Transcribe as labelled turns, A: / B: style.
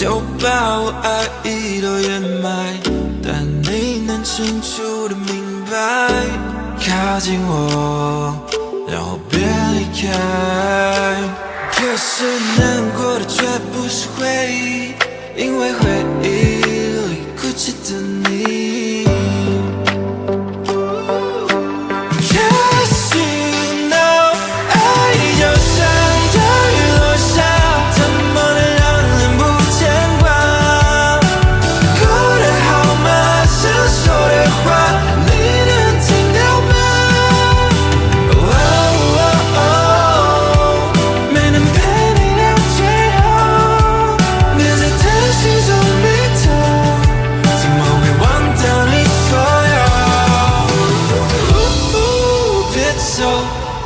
A: 就把我爱意都掩埋，但你能清楚的明白，靠近我，然后别离开。可是难过的却不是回忆，因为回忆里哭泣的